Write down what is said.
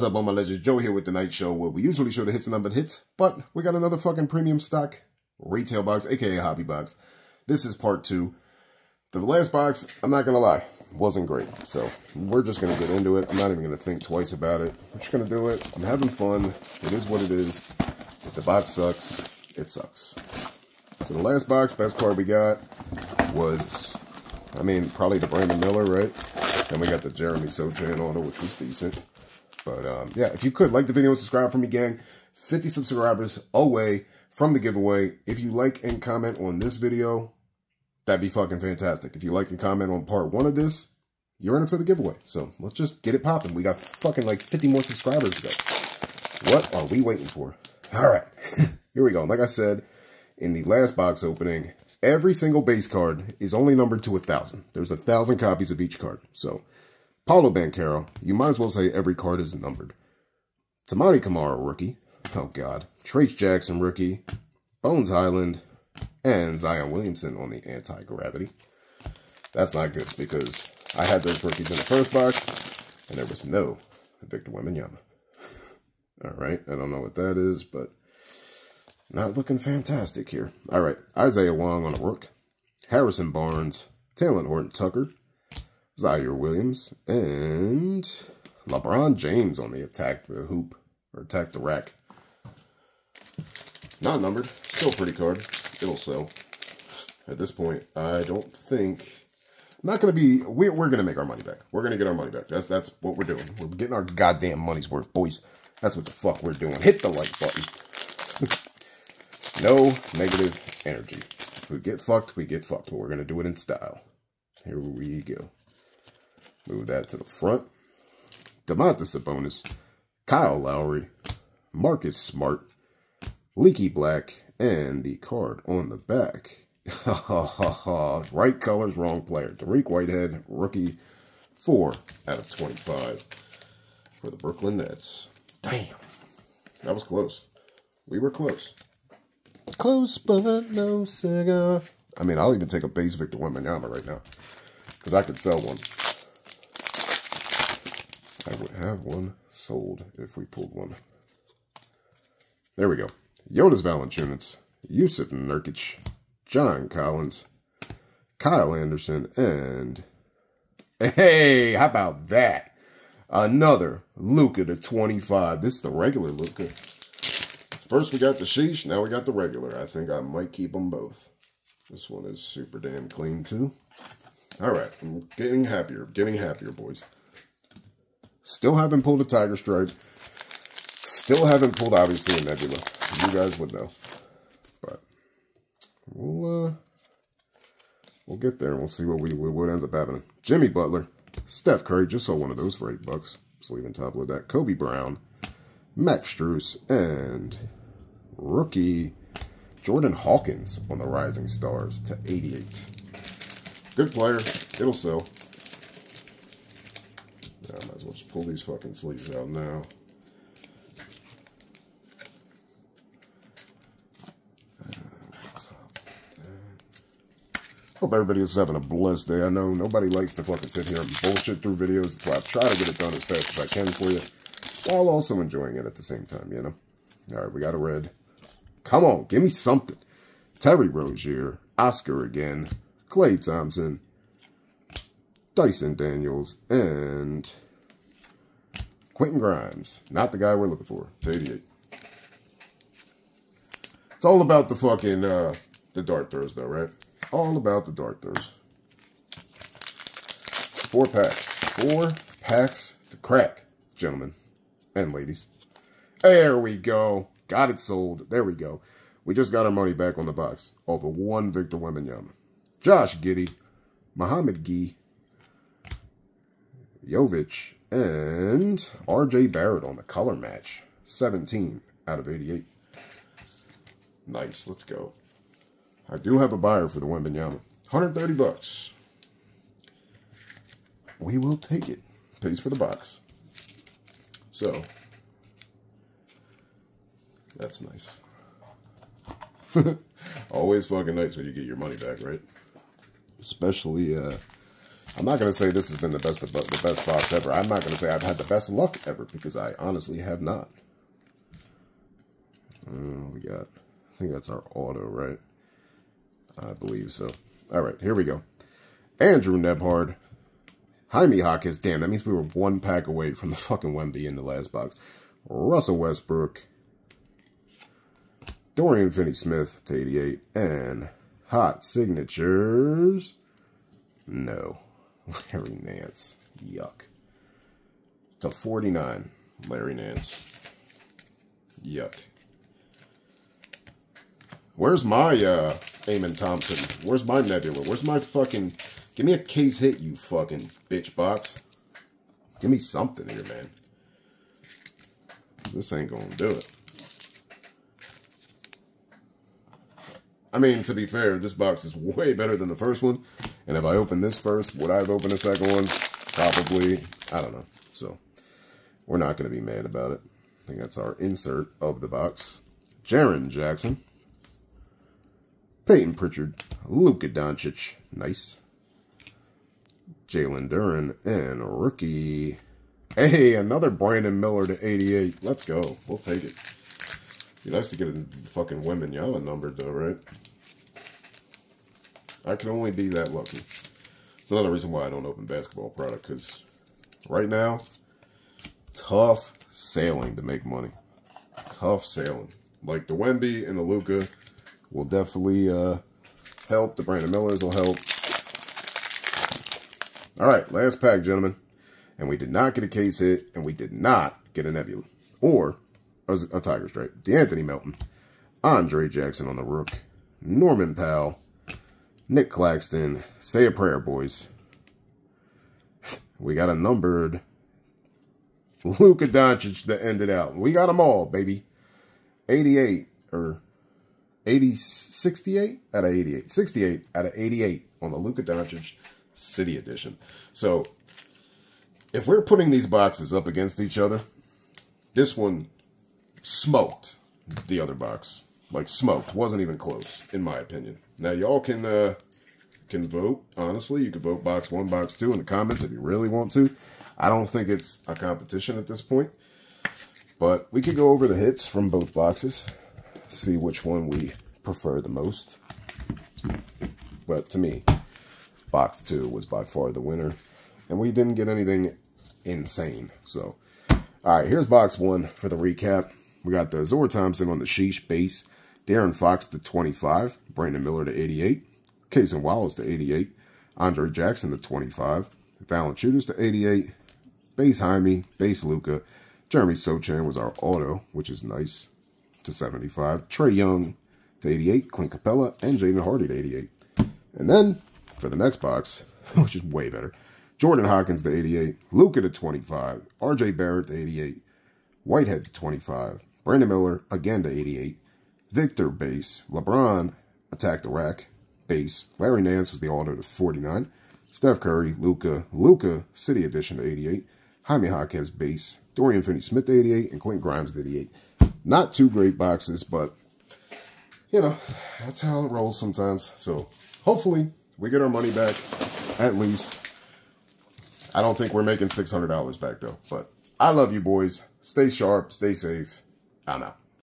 What's up, all my legends? Joe here with the night show where we usually show the hits and numbered hits, but we got another fucking premium stock retail box, aka hobby box. This is part two. The last box, I'm not gonna lie, wasn't great. So we're just gonna get into it. I'm not even gonna think twice about it. We're just gonna do it. I'm having fun. It is what it is. If the box sucks, it sucks. So the last box, best card we got was, I mean, probably the Brandon Miller, right? Then we got the Jeremy Sochan auto, which was decent. But um, yeah, if you could like the video and subscribe for me, gang. 50 subscribers away from the giveaway. If you like and comment on this video, that'd be fucking fantastic. If you like and comment on part one of this, you're in it for the giveaway. So let's just get it popping. We got fucking like 50 more subscribers to go. What are we waiting for? All right, here we go. Like I said in the last box opening, every single base card is only numbered to a thousand. There's a thousand copies of each card. So Paolo Banchero, you might as well say every card is numbered. Toumani Camara, rookie. Oh, God. Trayce Jackson, rookie. Bones Hyland. And Zion Williamson on the anti-gravity. That's not good because I had those rookies in the first box, and there was no Victor Wembanyama. All right, I don't know what that is, but not looking fantastic here. All right, Isaiah Wong on a rook. Harrison Barnes. Talen Horton-Tucker. Ziaire Williams, and LeBron James on the attack the hoop, or attack the rack. Not numbered, still pretty card. It'll sell. At this point, I don't think... Not going to be... We're, we're going to make our money back. We're going to get our money back. That's that's what we're doing. We're getting our goddamn money's worth, boys. That's what the fuck we're doing. Hit the like button. no negative energy. If we get fucked, we get fucked. But we're going to do it in style. Here we go. Move that to the front. Domantas Sabonis, Kyle Lowry, Marcus Smart, Leaky Black, and the card on the back. right colors, wrong player. Dariq Whitehead, rookie, 4 out of 25 for the Brooklyn Nets. Damn. That was close. We were close. Close, but no cigar. I mean, I'll even take a base Victor Wembanyama right now. Because I could sell one. Have one sold if we pulled one. There we go. Jonas Valanciunas, Jusuf Nurkic, John Collins, Kyle Anderson, and hey, how about that? Another Luka to 25. This is the regular Luka. First we got the sheesh, now we got the regular. I think I might keep them both. This one is super damn clean too. All right, I'm getting happier, getting happier, boys. Still haven't pulled a Tiger Stripe. Still haven't pulled, obviously, a Nebula. You guys would know. But we'll, uh, we'll get there and we'll see what we what ends up happening. Jimmy Butler, Steph Curry, just sold one of those for eight bucks. And top of that. Kobe Brown, Max Strus, and rookie Jordan Hawkins on the Rising Stars to 88. Good player. It'll sell. I might as well just pull these fucking sleeves out now. Uh, Hope everybody is having a blessed day. I know nobody likes to fucking sit here and bullshit through videos. That's why I try to get it done as fast as I can for you. While also enjoying it at the same time, you know? Alright, we got a red. Come on, give me something. Terry Rozier, Oscar again, Klay Thompson, Dyson Daniels, and Quentin Grimes. Not the guy we're looking for. 88. It's all about the fucking, uh, the dart throws though, right? All about the dart throws. Four packs. Four packs to crack, gentlemen and ladies. There we go. Got it sold. There we go. We just got our money back on the box. Over one Victor Wembanyama. Josh Giddey, Muhammad Gee. Jovic, and RJ Barrett on the color match. 17 out of 88. Nice, let's go. I do have a buyer for the Wembanyama. 130 bucks. We will take it. Pays for the box. So, that's nice. Always fucking nice when you get your money back, right? Especially, uh, I'm not going to say this has been the best the best box ever. I'm not going to say I've had the best luck ever because I honestly have not. Uh, we got, I think that's our auto, right? I believe so. All right, here we go. Andrew Nembhard. Jaime Jaquez. Damn, that means we were one pack away from the fucking Wemby in the last box. Russell Westbrook. Dorian Finney-Smith to 88. And hot signatures. No. Larry Nance. Yuck. To 49. Larry Nance. Yuck. Where's my uh, Amen Thompson? Where's my Nebula? Where's my fucking... Give me a case hit, you fucking bitch box. Give me something here, man. This ain't gonna do it. I mean, to be fair, this box is way better than the first one. And if I open this first, would I have opened the second one? Probably. I don't know. So, we're not going to be mad about it. I think that's our insert of the box. Jaren Jackson. Payton Pritchard. Luka Doncic. Nice. Jalen Duren. And rookie. Hey, another Brandon Miller to 88. Let's go. We'll take it. Be nice to get a fucking Wembanyama number, though, right? I can only be that lucky. It's another reason why I don't open basketball product, because right now, tough sailing to make money. Tough sailing. Like the Wemby and the Luka will definitely uh, help. The Brandon Millers will help. All right, last pack, gentlemen. And we did not get a case hit, and we did not get a Nebula. Or a, a Tiger Stripe. De'Anthony Melton. Andre Jackson on the Rook. Norman Powell. Nick Claxton. Say a prayer, boys. We got a numbered Luka Doncic that ended out. We got them all, baby. 88 or 80, 68 out of 88. 68 out of 88 on the Luka Doncic City Edition. So, if we're putting these boxes up against each other, this one smoked the other box. Like, smoked. Wasn't even close, in my opinion. Now, y'all can uh, can vote, honestly. You can vote box one, box two in the comments if you really want to. I don't think it's a competition at this point. But we could go over the hits from both boxes. See which one we prefer the most. But to me, box two was by far the winner. And we didn't get anything insane. So, all right, here's box one for the recap. We got the Zor Thompson on the Sheesh base. De'Aaron Fox to 25. Brandon Miller to 88. Cason Wallace to 88. Andre Jackson to 25. Valanciunas to 88. Base Jaime. Base Luka. Jeremy Sochan was our auto, which is nice, to 75. Trae Young to 88. Clint Capela. And Jaden Hardy to 88. And then, for the next box, which is way better, Jordan Hawkins to 88. Luka to 25. RJ Barrett to 88. Whitehead to 25. Brandon Miller again to 88. Victor base. LeBron attacked rack base. Larry Nance was the auto to 49. Steph Curry, Luka, Luka, City Edition to 88. Jaime Jaquez base. Dorian Finney-Smith 88 and Quentin Grimes to 88. Not two great boxes, but you know, that's how it rolls sometimes. So hopefully we get our money back at least. I don't think we're making $600 back though, but I love you boys. Stay sharp, stay safe. I'm out.